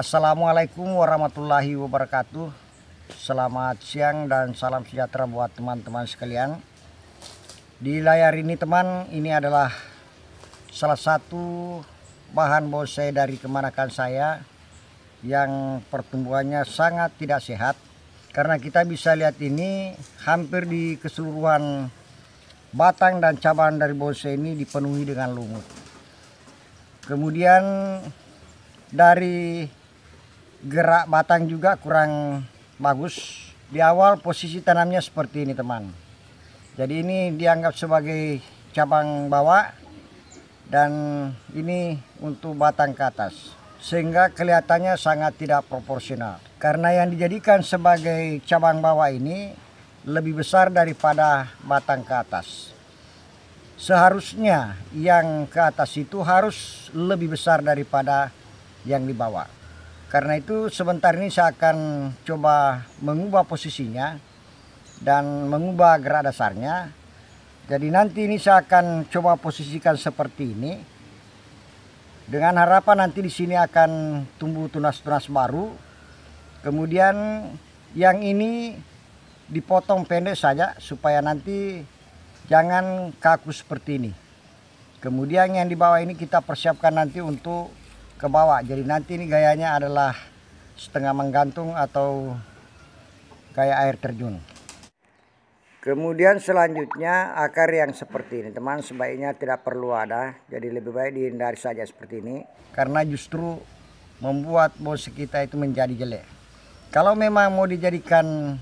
Assalamualaikum warahmatullahi wabarakatuh. Selamat siang dan salam sejahtera buat teman-teman sekalian. Di layar ini teman ini adalah salah satu bahan bonsai dari kemanakan saya Yang pertumbuhannya sangat tidak sehat. Karena kita bisa lihat ini hampir di keseluruhan batang dan cabang dari bonsai ini dipenuhi dengan lumut. Kemudian dari gerak batang juga kurang bagus. Di awal posisi tanamnya seperti ini teman. Jadi ini dianggap sebagai cabang bawah dan ini untuk batang ke atas. Sehingga kelihatannya sangat tidak proporsional. Karena yang dijadikan sebagai cabang bawah ini lebih besar daripada batang ke atas. Seharusnya yang ke atas itu harus lebih besar daripada yang di bawah. Karena itu sebentar ini saya akan coba mengubah posisinya dan mengubah gerak dasarnya. Jadi nanti ini saya akan coba posisikan seperti ini. Dengan harapan nanti di sini akan tumbuh tunas-tunas baru. Kemudian yang ini dipotong pendek saja supaya nanti jangan kaku seperti ini kemudian yang di bawah ini kita persiapkan nanti untuk ke bawah. Jadi nanti ini gayanya adalah setengah menggantung atau kayak air terjun. Kemudian selanjutnya akar yang seperti ini. Teman sebaiknya tidak perlu ada. Jadi lebih baik dihindari saja seperti ini. Karena justru membuat bonsai kita itu menjadi jelek. Kalau memang mau dijadikan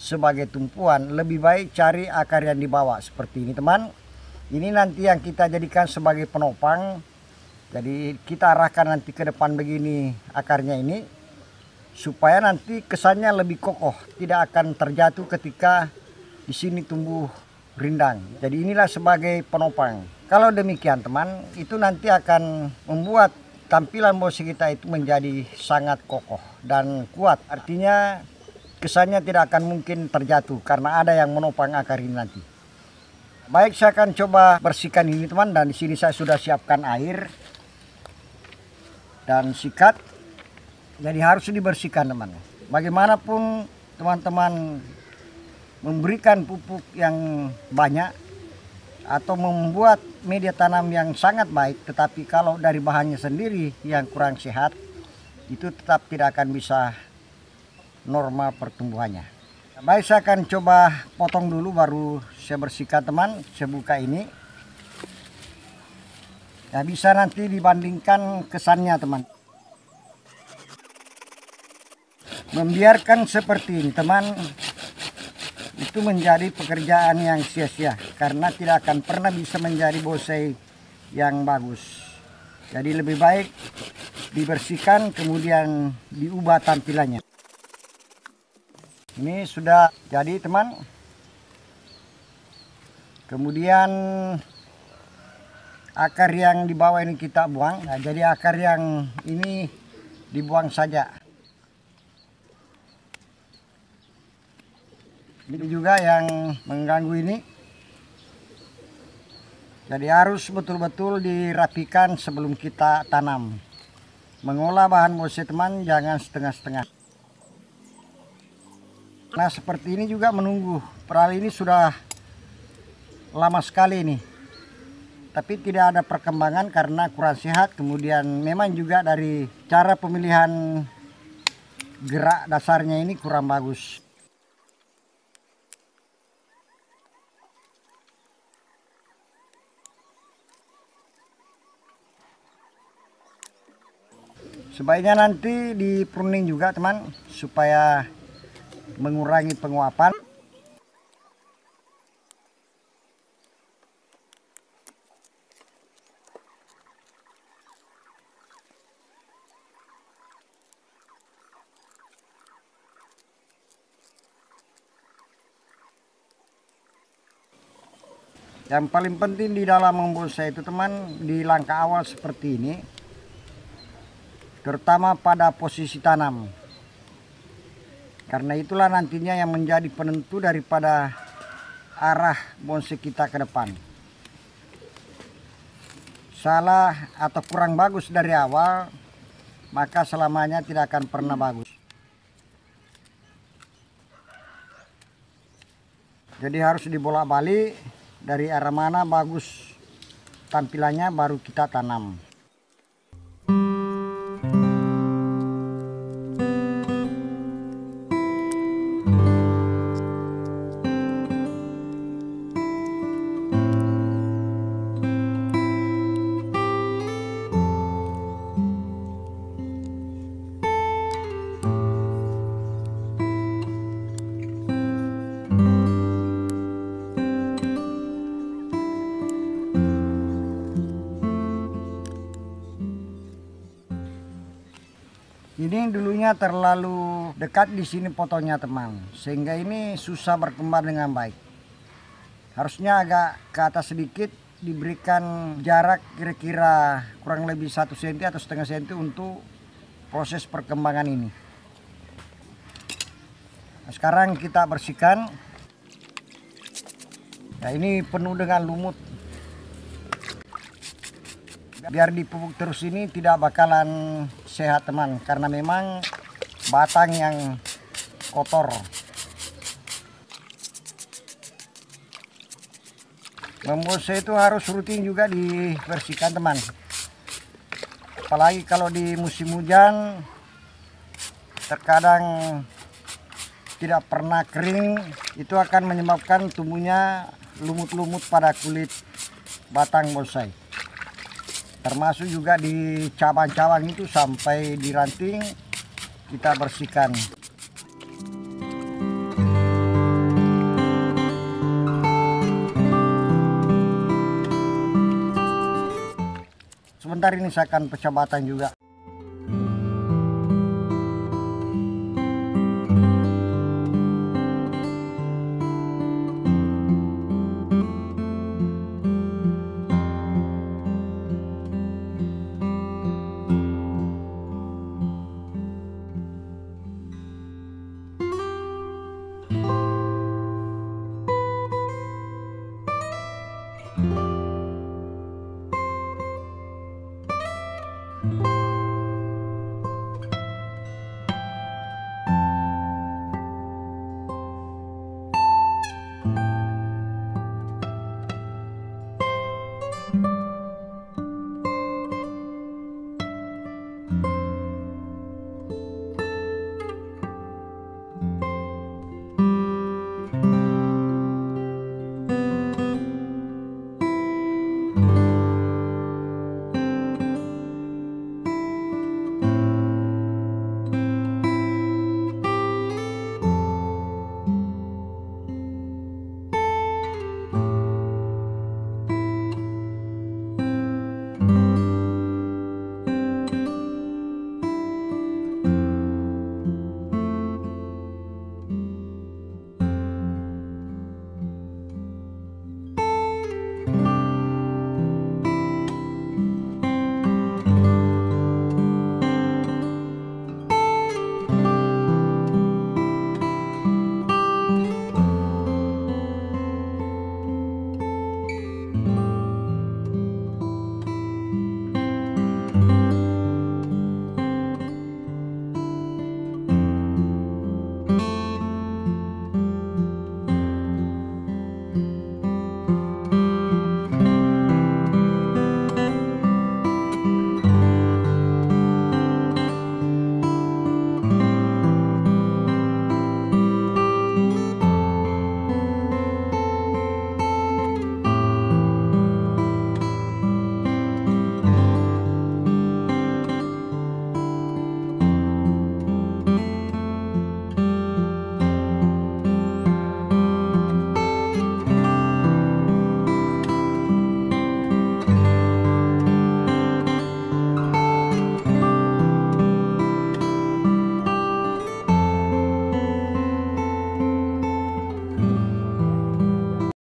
sebagai tumpuan lebih baik cari akar yang dibawa seperti ini teman. Ini nanti yang kita jadikan sebagai penopang jadi kita arahkan nanti ke depan begini akarnya ini supaya nanti kesannya lebih kokoh tidak akan terjatuh ketika di sini tumbuh rindang. Jadi inilah sebagai penopang. Kalau demikian teman itu nanti akan membuat tampilan bonsai kita itu menjadi sangat kokoh dan kuat. Artinya kesannya tidak akan mungkin terjatuh karena ada yang menopang akar ini nanti. Baik, saya akan coba bersihkan ini teman dan di sini saya sudah siapkan air dan sikat. Jadi harus dibersihkan teman. Bagaimanapun teman-teman memberikan pupuk yang banyak atau membuat media tanam yang sangat baik, tetapi kalau dari bahannya sendiri yang kurang sehat, itu tetap tidak akan bisa normal pertumbuhannya. Baik saya akan coba potong dulu baru saya bersihkan teman. Saya buka ini. Ya bisa nanti dibandingkan kesannya teman. Membiarkan seperti ini teman itu menjadi pekerjaan yang sia-sia karena tidak akan pernah bisa menjadi bonsai yang bagus. Jadi lebih baik dibersihkan kemudian diubah tampilannya ini sudah jadi teman kemudian akar yang di bawah ini kita buang. Nah, jadi akar yang ini dibuang saja. Ini juga yang mengganggu ini. Jadi harus betul-betul dirapikan sebelum kita tanam. Mengolah bahan bonsai teman jangan setengah-setengah. Nah seperti ini juga menunggu. Peral ini sudah lama sekali ini. Tapi tidak ada perkembangan karena kurang sehat. Kemudian memang juga dari cara pemilihan gerak dasarnya ini kurang bagus. Sebaiknya nanti di pruning juga teman supaya mengurangi penguapan Yang paling penting di dalam membonsai itu teman di langkah awal seperti ini terutama pada posisi tanam karena itulah nantinya yang menjadi penentu daripada arah bonsai kita ke depan. Salah atau kurang bagus dari awal maka selamanya tidak akan pernah bagus. Jadi harus dibolak-balik dari arah mana bagus tampilannya baru kita tanam. Ini dulunya terlalu dekat di sini fotonya teman, sehingga ini susah berkembang dengan baik. Harusnya agak ke atas sedikit diberikan jarak kira-kira kurang lebih satu senti atau setengah senti untuk proses perkembangan ini. Nah, sekarang kita bersihkan. Nah, ini penuh dengan lumut biar dipupuk terus ini tidak bakalan sehat teman karena memang batang yang kotor. Membonsai itu harus rutin juga dibersihkan teman. Apalagi kalau di musim hujan terkadang tidak pernah kering itu akan menyebabkan tumbuhnya lumut-lumut pada kulit batang bonsai termasuk juga di cabang-cabang itu sampai di ranting kita bersihkan. Sebentar ini saya akan pecah juga